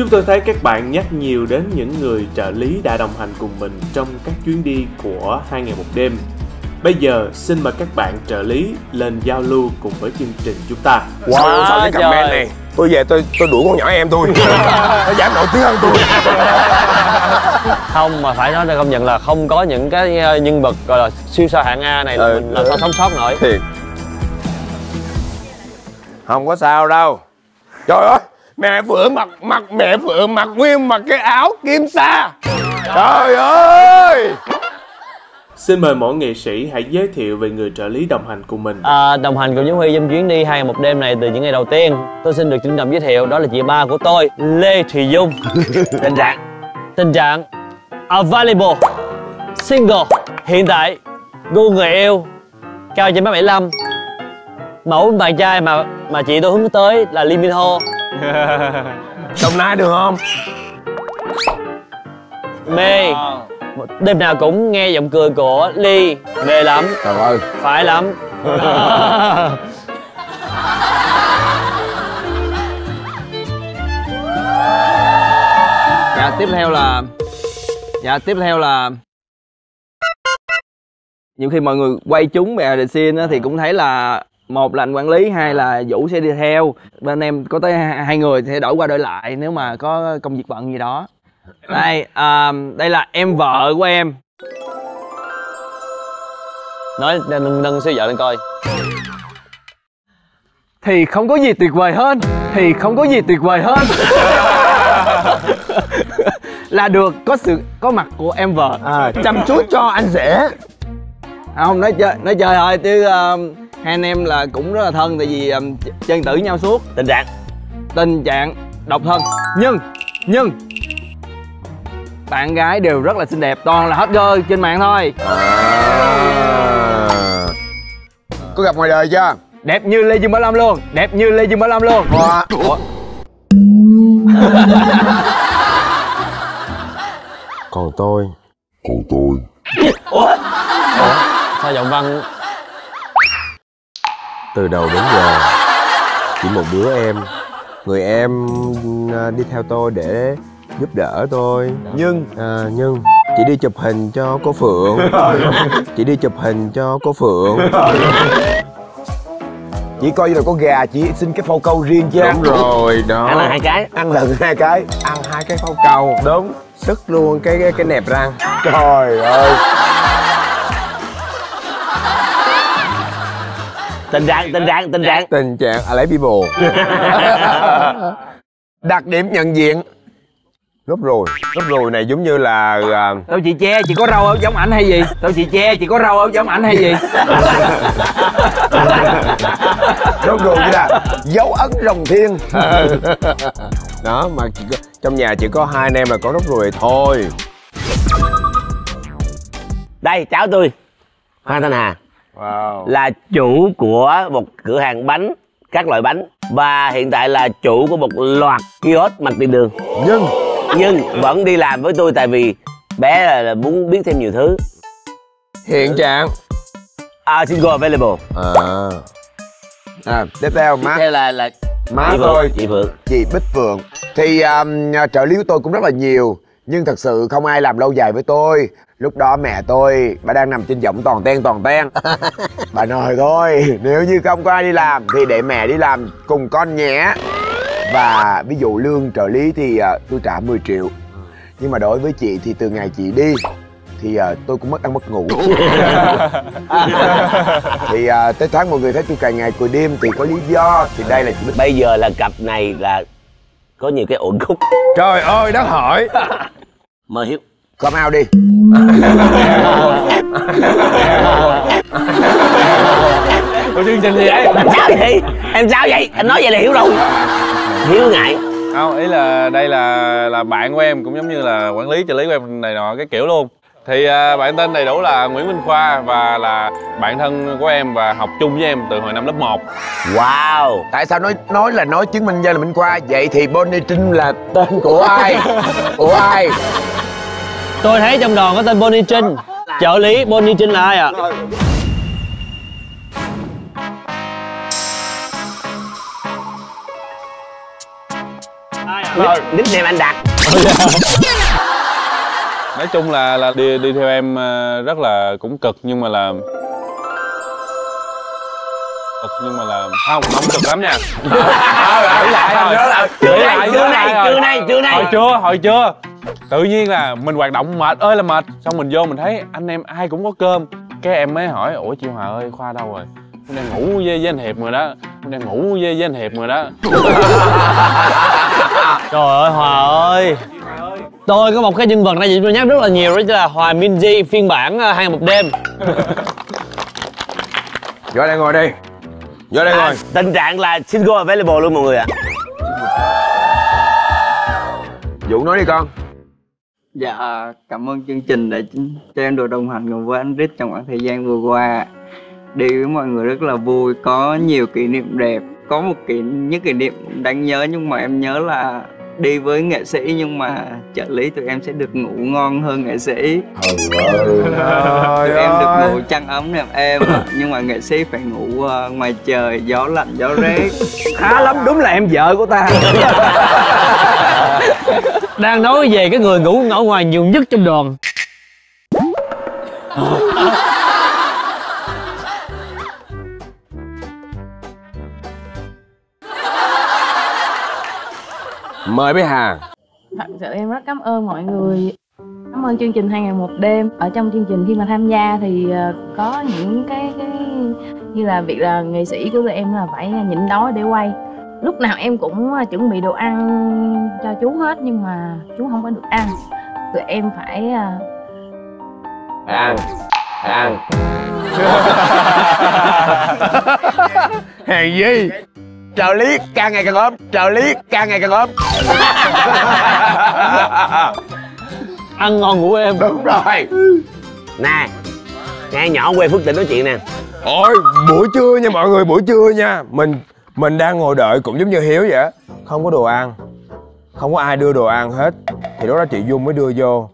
Chúng tôi thấy các bạn nhắc nhiều đến những người trợ lý đã đồng hành cùng mình trong các chuyến đi của hai ngày một đêm. Bây giờ xin mời các bạn trợ lý lên giao lưu cùng với chương trình chúng ta. Wow, sao cái comment này. Tôi về tôi tôi đuổi con nhỏ em tôi. Nó dám nổi tiếng hơn tôi. Không mà phải nói là công nhận là không có những cái ờ, nhân vật gọi là siêu sao hạng A này là Ừ, mình làm sao ừ. sống sót nổi. Thiệt Không có sao đâu. Trời ơi Mẹ vừa mặc mặc mẹ vừa mặc nguyên mặc cái áo kim sa. Trời ơi! Xin mời mỗi nghệ sĩ hãy giới thiệu về người trợ lý đồng hành cùng mình. À, đồng hành cùng với Huy trong chuyến đi hai ngày một đêm này từ những ngày đầu tiên Tôi xin được trân trọng giới thiệu đó là chị ba của tôi Lê Thùy Dung. Tình trạng Tình trạng Available Single Hiện tại Gu người yêu Cao trên 1m75 Mẫu bạn trai mà mà chị tôi hướng tới là Lee Min Ho Đồng Nai được không? Mê. Đêm nào cũng nghe giọng cười của Ly. Mê lắm. Trời ơi. Phải lắm. Dạ tiếp theo là Dạ tiếp theo là Nhiều khi mọi người quay chúng Scene á, thì cũng thấy là một là anh quản lý hai là Vũ sẽ đi theo. Bên em có tới hai người sẽ đổi qua đổi lại nếu mà có công việc bận gì đó. Đây à, đây là em vợ của em. Nói nâng, nâng siêu vợ lên coi. Thì không có gì tuyệt vời hơn thì không có gì tuyệt vời hơn. Là được có sự có mặt của em vợ. À, Chăm chút cho anh rể. À, không nói chơi nói chơi thôi chứ um, hai anh em là cũng rất là thân tại vì um, ch- chơi tử nhau suốt. Tình trạng. Tình trạng độc thân. Nhưng nhưng bạn gái đều rất là xinh đẹp toàn là hot girl trên mạng thôi. À. Có gặp ngoài đời chưa? Đẹp như lê dương bảo lâm luôn. Đẹp như lê dương bảo lâm luôn. Wow. Ủa? Còn tôi. Sao giọng văn từ đầu đến giờ chỉ một đứa em. Người em à, đi theo tôi để giúp đỡ tôi. Nhưng à, nhưng chỉ đi chụp hình cho cô phượng. Chỉ đi chụp hình cho cô phượng. Chỉ coi như là con gà chỉ xin cái phao câu riêng chứ. Đúng rồi đó. Ăn là hai cái. Ăn lần hai cái. Ăn hai cái phao câu đúng. Sức luôn cái cái, cái nẹp răng. Trời ơi Tình trạng, tình trạng, tình trạng. Tình trạng à lấy bible đặc điểm nhận diện. Nốt ruồi nốt ruồi này giống như là à, đâu chị che chị có râu áo giống ảnh hay gì? Đâu chị che chị có râu áo giống ảnh hay gì? Rốt ruột như là dấu ấn rồng thiên đó mà có, trong nhà chỉ có hai anh em là có nốt ruồi thôi. Đây cháu tôi Phan Thanh Hà wow. Là chủ của một cửa hàng bánh các loại bánh. Và hiện tại là chủ của một loạt kiosk mặt tiền đường. Nhưng nhưng vẫn đi làm với tôi tại vì bé là, là muốn biết thêm nhiều thứ. Hiện trạng. À, single available. À. À, tiếp theo má theo là là má chị tôi Phượng, chị Phượng. Chị Bích Phượng. Thì um, trợ lý của tôi cũng rất là nhiều nhưng thật sự không ai làm lâu dài với tôi lúc đó mẹ tôi bà đang nằm trên giọng toàn ten toàn ten. Bà nói thôi nếu như không có ai đi làm thì để mẹ đi làm cùng con nhé. Và ví dụ lương trợ lý thì à, tôi trả 10 triệu. Nhưng mà đối với chị thì từ ngày chị đi thì à, tôi cũng mất ăn mất ngủ. Thì à, tới tháng mọi người thấy tôi càng ngày cười đêm thì có lý do thì đây là chị bây giờ là cặp này là có nhiều cái ổn khúc. Trời ơi đất hỏi. Mời hiếu come out đi. Của chương trình gì vậy? em sao vậy? Em sao vậy? Anh nói vậy là hiểu rồi. Hiếu ngại. Không ý là đây là là bạn của em cũng giống như là quản lý trợ lý của em này nọ cái kiểu luôn. Thì à, bạn tên đầy đủ là Nguyễn Minh Khoa và là bạn thân của em và học chung với em từ hồi năm lớp 1 wow. Tại sao nói nói là nói chứng minh danh là minh khoa? Vậy thì bonnie trinh là tên của ai? Của ai Tôi thấy trong đoàn có tên Bonnie Trinh Trợ lý Bonnie Trinh là ai ạ? Nick- nickname anh đặt nói chung là là đi đi theo em ờ, rất là cũng cực nhưng mà là cực nhưng mà là không không cực lắm nha chửi lại rồi Trưa Chửi nay, lại, trưa chửi nay, lại trưa rồi. nay, trưa nay. hồi chưa hồi chưa tự nhiên là mình hoạt động mệt ơi là mệt. Xong mình vô mình thấy anh em ai cũng có cơm. Cái em mới hỏi ủa chị hòa ơi khoa đâu rồi? Em đang ngủ với, với anh hiệp rồi đó. Em đang ngủ với, với anh hiệp rồi đó. Trời ơi Hòa ơi. Tôi có một cái nhân vật này tôi nhắc rất là nhiều đó chính là Hòa Minzy phiên bản ờ, hai ngày một đêm. Vô đây ngồi đi. Vô đây à, ngồi. Tình trạng là single available luôn mọi người ạ. Vũ nói đi con Dạ, cảm ơn chương trình đã cho em được đồng hành cùng với anh Rít trong khoảng thời gian vừa qua. Đi với mọi người rất là vui, có nhiều kỷ niệm đẹp. Có một kỷ những kỷ niệm đáng nhớ nhưng mà em nhớ là đi với nghệ sĩ nhưng mà trợ lý tụi em sẽ được ngủ ngon hơn nghệ sĩ. Tụi em được ngủ chăn ấm nệm êm nhưng mà nghệ sĩ phải ngủ ờ, ngoài trời gió lạnh gió rét. khá lắm đúng là em vợ của ta Đang nói về cái người ngủ ở ngoài nhiều nhất trong đoàn mời bé hà. Thật sự em rất cảm ơn mọi người. Cảm ơn chương trình hai ngày một đêm. Ở trong chương trình khi mà tham gia thì ờ, có những cái cái như là việc là nghệ sĩ của tụi em là phải nhịn đói để quay lúc nào em cũng ờ, chuẩn bị đồ ăn cho chú hết nhưng mà chú không có được ăn. Tụi em phải ờ, ăn ăn. Hàng gì? Trợ lý càng ngày càng ốm. Trợ lý càng ngày càng ốm. Ăn ngon ngủ êm. Đúng rồi. Nè nghe nhỏ quê phước tỉnh nói chuyện nè. Ôi buổi trưa nha mọi người buổi trưa nha. Mình mình đang ngồi đợi cũng giống như hiếu vậy á. Không có đồ ăn. Không có ai đưa đồ ăn hết. Thì lúc đó chị dung mới đưa vô.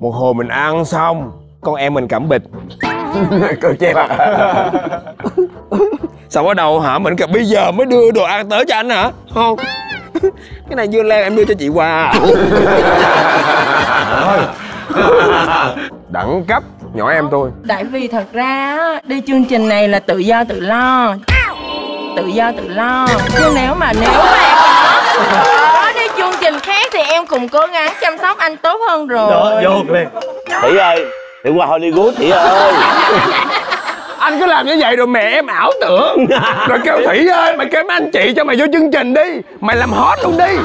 Một hồi mình ăn xong con em mình cẩm bịch. Cười chê mà xong bắt đầu hả? Mình kêu bây giờ mới đưa đồ ăn tới cho anh hả? Không. Cái này dưa leo em đưa cho chị qua đẳng cấp nhỏ em tôi. Tại vì thật ra á, đi chương trình này là tự do tự lo Tự do tự lo. Chứ nếu mà nếu mà em có, có đi chương trình khác thì em cũng cố gắng chăm sóc anh tốt hơn rồi. Liền. Thủy ơi đừng qua Hollywood Thủy ơi. Anh cứ làm như vậy rồi mẹ em ảo tưởng. Rồi kêu thủy ơi mày kêu mấy anh chị cho mày vô chương trình đi. Mày làm hot luôn đi.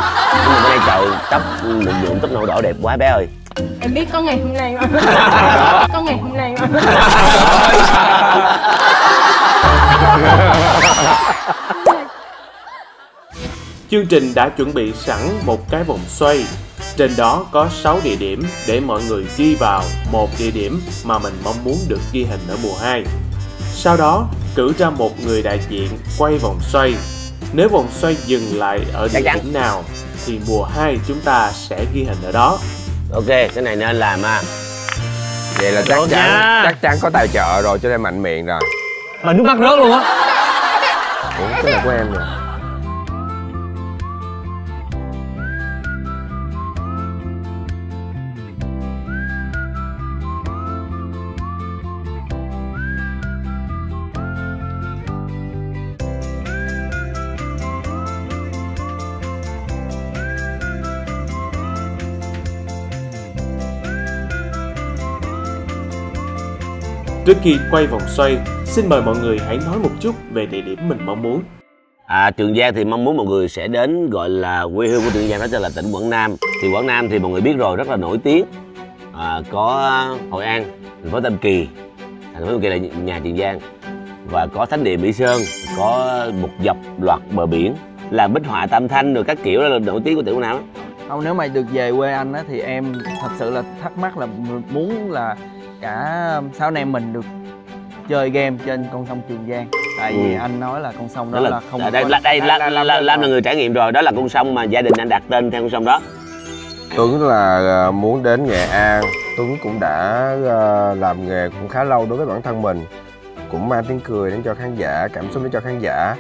Bữa nay trời tóc nhuộm nhuộm tóc nâu đỏ đẹp quá bé ơi. Em biết có ngày hôm nay mà Có ngày hôm nay mà Chương trình đã chuẩn bị sẵn một cái vòng xoay. Trên đó có 6 địa điểm để mọi người ghi vào một địa điểm mà mình mong muốn được ghi hình ở mùa 2. Sau đó, cử ra một người đại diện quay vòng xoay. Nếu vòng xoay dừng lại ở địa điểm nào thì mùa 2 chúng ta sẽ ghi hình ở đó. ok cái này nên làm à vậy là chắc chắn chắc chắn có tài trợ rồi cho nên mạnh miệng rồi Mà nước mắt rớt luôn á ủa cái này của em nè Trước khi quay vòng xoay, xin mời mọi người hãy nói một chút về địa điểm mình mong muốn. À, Trường Giang thì mong muốn mọi người sẽ đến gọi là quê hương của Trường Giang đó chính là tỉnh Quảng Nam. Thì Quảng Nam thì mọi người biết rồi rất là nổi tiếng. À, có Hội An, thành phố Tam Kỳ, thành phố Tam Kỳ là nhà Trường Giang và có thánh địa Mỹ Sơn, có một dọc loạt bờ biển là bích họa Tam Thanh rồi các kiểu đó là nổi tiếng của tỉnh Quảng Nam. không nếu mà được về quê anh á thì em thật sự là thắc mắc là muốn là cả sáu anh em mình được chơi game trên con sông Trường Giang. Tại vì Ừ. anh nói là con sông đó, Đó là, là không à, đây, có- là, đây là- Lam, là- Lam, Lam là người trải nghiệm rồi, đó là con sông mà gia đình anh đặt tên theo con sông đó. Tuấn là à, muốn đến Nghệ An. Tuấn cũng đã à, làm nghề cũng khá lâu đối với bản thân mình. Cũng mang tiếng cười đến cho khán giả cảm xúc đến cho khán giả.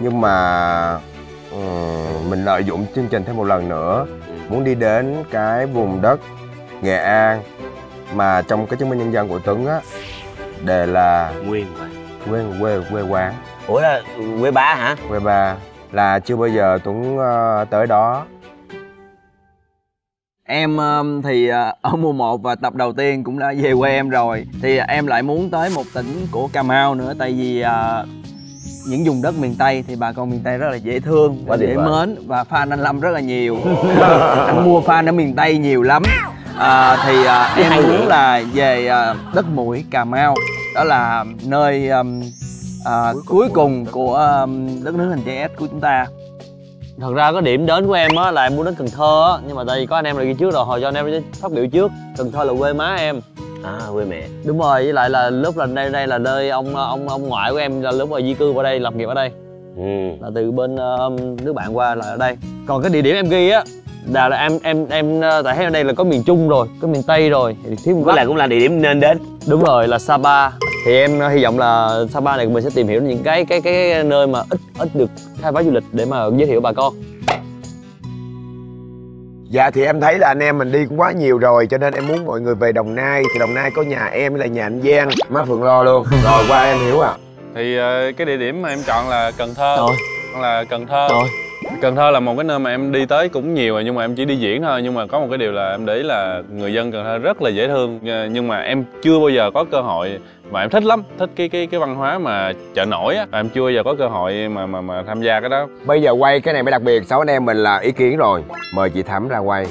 Nhưng mà ừm, mình lợi dụng chương trình thêm một lần nữa. Muốn đi đến cái vùng đất Nghệ An mà trong cái chứng minh nhân dân của Tuấn á đề là nguyên quê quê quê quán. Ủa là quê ba hả? Quê ba là chưa bao giờ Tuấn ờ, tới đó. Em um, thì uh, ở mùa 1 và tập đầu tiên cũng đã về quê em rồi. Thì em lại muốn tới một tỉnh của Cà Mau nữa Tại vì uh, những vùng đất miền Tây thì bà con miền Tây rất là dễ thương và dễ mến Và fan anh Lâm rất là nhiều. Anh mua fan ở miền Tây nhiều lắm à, Thì uh, em hay muốn là về uh, đất mũi Cà Mau. Đó là nơi um, uh, cuối cùng của um, đất nước hình chữ S của chúng ta. Thật ra có điểm đến của em á là em muốn đến cần thơ á. Nhưng mà tại vì có anh em là ghi trước rồi hồi cho anh em phát biểu trước. Cần thơ là quê má em. À quê mẹ. Đúng rồi với lại là lúc là đây đây là nơi ông ông ông ngoại của em là lúc mà di cư qua đây lập nghiệp ở đây. Ừ. là từ bên ờ, nước bạn qua là ở đây. Còn cái địa điểm em ghi á là là em em em ờ, tại thấy ở đây là có miền trung rồi có miền tây rồi thì thiếu miền với bắc lại cũng là địa điểm nên đến. Đúng rồi là sapa. Thì em ờ, hy vọng là sapa này mình sẽ tìm hiểu những cái cái cái nơi mà ít ít được khai phá du lịch để mà giới thiệu bà con. Dạ thì em thấy là anh em mình đi cũng quá nhiều rồi Cho nên em muốn mọi người về Đồng Nai. Thì Đồng Nai có nhà em với lại nhà anh Giang Má Phượng lo luôn. Rồi qua em hiểu à. Thì ờ, cái địa điểm mà em chọn là cần thơ. Rồi là cần thơ. Rồi Cần Thơ là một cái nơi mà em đi tới cũng nhiều rồi nhưng mà em chỉ đi diễn thôi. Nhưng mà có một cái điều là em để ý là người dân Cần Thơ rất là dễ thương. Ờ, nhưng mà em chưa bao giờ có cơ hội mà em thích lắm thích cái cái cái văn hóa mà chợ nổi á. Em chưa bao giờ có cơ hội mà mà mà tham gia cái đó. Bây giờ quay cái này mới đặc biệt sáu anh em mình là ý kiến rồi. Mời chị thắm ra quay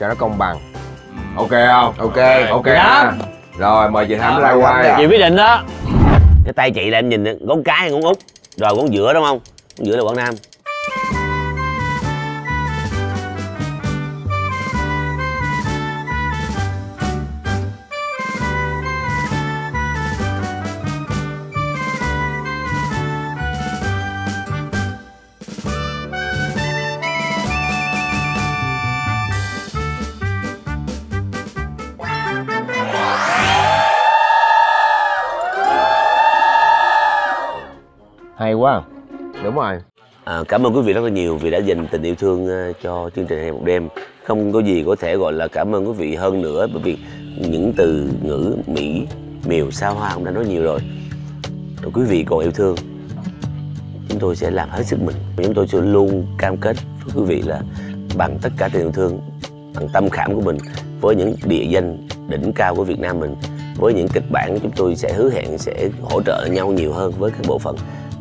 cho nó công bằng. Ok không? Ok ok ha. rồi mời chị thắm ra quay. chị quyết định đó. Cái tay chị là em nhìn ngón cái hay ngón út? Rồi ngón giữa đúng không? Ngón giữa là quảng nam hay quá. Đúng rồi. À, cảm ơn quý vị rất là nhiều vì đã dành tình yêu thương à, cho chương trình Hẹn một đêm. Không có gì có thể gọi là cảm ơn quý vị hơn nữa bởi vì những từ ngữ mỹ miều sao hoa cũng đã nói nhiều rồi. Rồi quý vị còn yêu thương chúng tôi sẽ làm hết sức mình. Chúng tôi sẽ luôn cam kết với quý vị là bằng tất cả tình yêu thương bằng tâm khảm của mình với những địa danh đỉnh cao của Việt Nam mình với những kịch bản chúng tôi sẽ hứa hẹn sẽ hỗ trợ nhau nhiều hơn với các bộ phận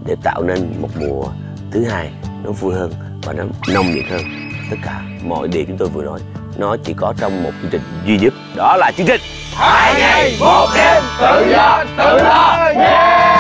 để tạo nên một mùa thứ hai nó vui hơn và nó nồng nhiệt hơn. Tất cả mọi điều chúng tôi vừa nói, nó chỉ có trong một chương trình duy nhất. Đó là chương trình hai ngày một đêm, tự do tự do yeah!